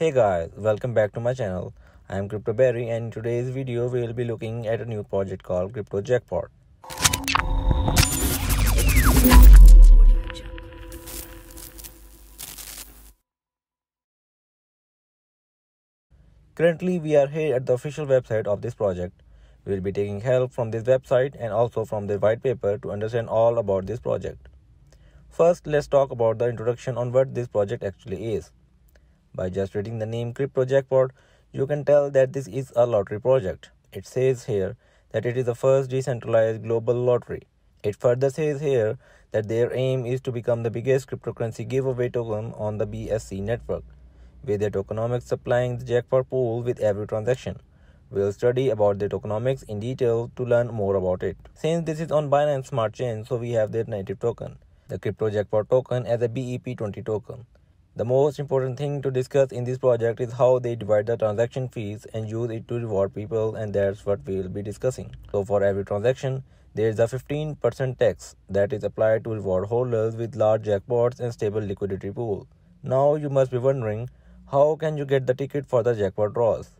Hey guys, welcome back to my channel. I am Crypto Barry and in today's video we will be looking at a new project called Crypto Jackpot. Currently we are here at the official website of this project. We will be taking help from this website and also from the white paper to understand all about this project. First, let's talk about the introduction on what this project actually is. By just reading the name Crypto Jackpot, you can tell that this is a lottery project. It says here that it is the first decentralized global lottery. It further says here that their aim is to become the biggest cryptocurrency giveaway token on the BSC network, with their tokenomics supplying the jackpot pool with every transaction. We'll study about the tokenomics in detail to learn more about it. Since this is on Binance Smart Chain, so we have their native token, the Crypto Jackpot token as a BEP20 token. The most important thing to discuss in this project is how they divide the transaction fees and use it to reward people and that's what we will be discussing. So for every transaction, there is a 15% tax that is applied to reward holders with large jackpots and stable liquidity pool. Now you must be wondering, how can you get the ticket for the jackpot draws?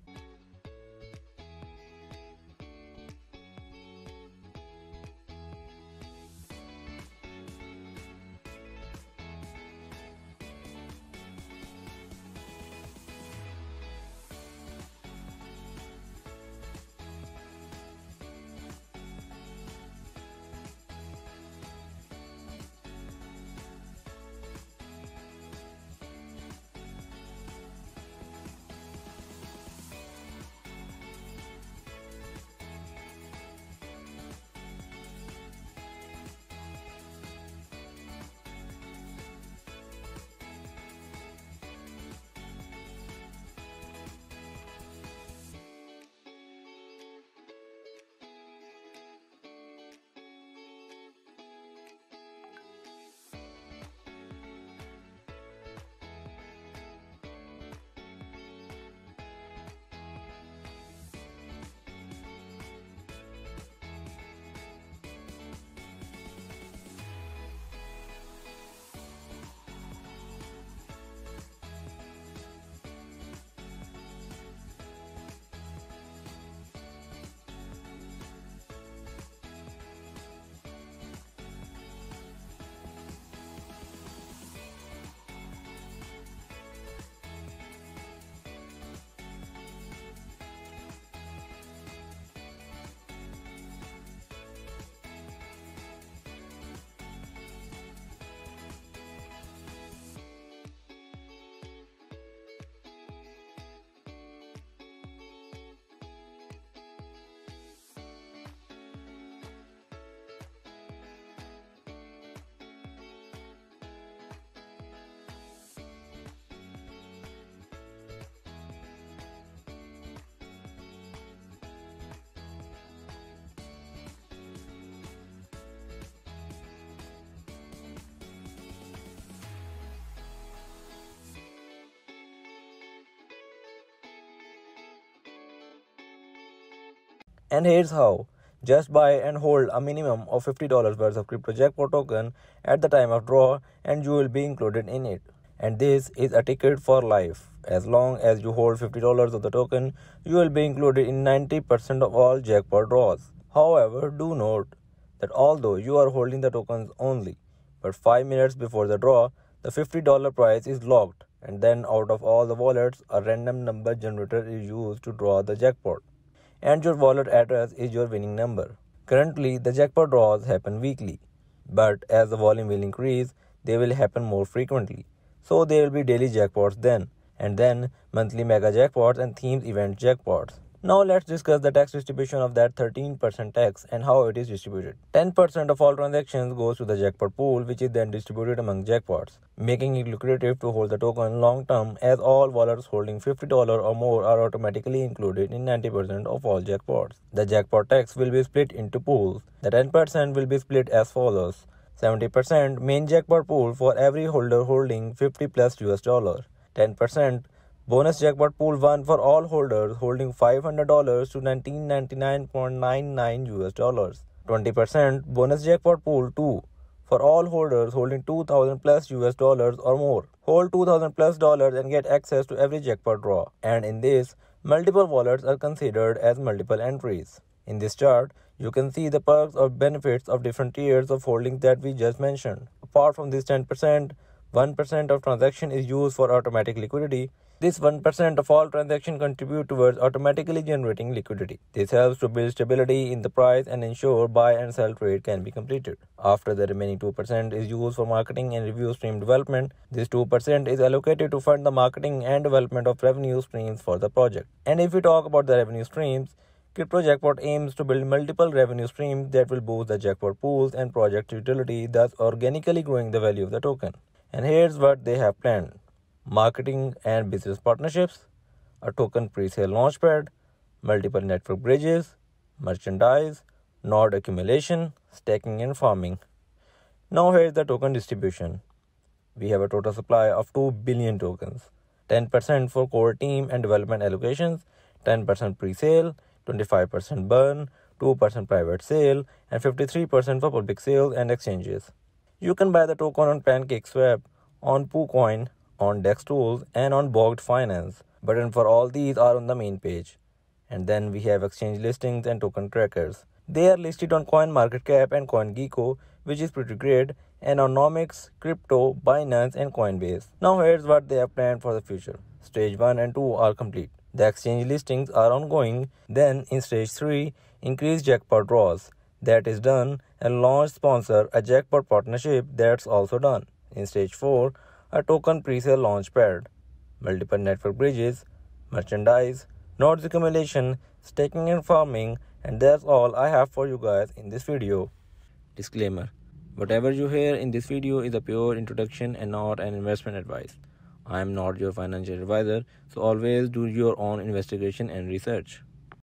And here's how. Just buy and hold a minimum of $50 worth of crypto jackpot token at the time of draw and you will be included in it. And this is a ticket for life. As long as you hold $50 of the token, you will be included in 90% of all jackpot draws. However, do note that although you are holding the tokens only, but 5 minutes before the draw, the $50 prize is locked and then out of all the wallets, a random number generator is used to draw the jackpot and your wallet address is your winning number. Currently, the jackpot draws happen weekly, but as the volume will increase, they will happen more frequently. So there will be daily jackpots then, and then monthly mega jackpots and themed event jackpots. Now let's discuss the tax distribution of that 13% tax and how it is distributed. 10% of all transactions goes to the jackpot pool which is then distributed among jackpots, making it lucrative to hold the token long term as all wallets holding $50 or more are automatically included in 90% of all jackpots. The jackpot tax will be split into pools. The 10% will be split as follows. 70% main jackpot pool for every holder holding 50 plus US dollar. 10% Bonus jackpot pool 1 for all holders holding $500 to 1999.99 US dollars. 20% bonus jackpot pool 2 for all holders holding 2000 plus US dollars or more. Hold 2000 plus dollars and get access to every jackpot draw. And in this, multiple wallets are considered as multiple entries. In this chart, you can see the perks or benefits of different tiers of holdings that we just mentioned. Apart from this 10%, 1% of transaction is used for automatic liquidity. This 1% of all transactions contribute towards automatically generating liquidity. This helps to build stability in the price and ensure buy and sell trade can be completed. After the remaining 2% is used for marketing and review stream development, this 2% is allocated to fund the marketing and development of revenue streams for the project. And if we talk about the revenue streams, Crypto Jackpot aims to build multiple revenue streams that will boost the jackpot pools and project utility, thus organically growing the value of the token. And here's what they have planned marketing and business partnerships, a token pre sale launchpad, multiple network bridges, merchandise, node accumulation, staking and farming. Now, here's the token distribution. We have a total supply of 2 billion tokens, 10% for core team and development allocations, 10% pre sale, 25% burn, 2% private sale, and 53% for public sales and exchanges. You can buy the token on PancakeSwap, on PooCoin, on DexTools, and on Bogged Finance. Button for all these are on the main page. And then we have exchange listings and token trackers. They are listed on CoinMarketCap and CoinGecko, which is pretty great, and on Nomics, Crypto, Binance, and Coinbase. Now here's what they have planned for the future. Stage 1 and 2 are complete. The exchange listings are ongoing. Then in stage 3, increase jackpot draws that is done and launch sponsor a jackpot partnership that's also done. In stage 4, a token pre-sale launch pad, multiple network bridges, merchandise, nodes accumulation, staking and farming, and that's all I have for you guys in this video. Disclaimer Whatever you hear in this video is a pure introduction and not an investment advice. I am not your financial advisor, so always do your own investigation and research.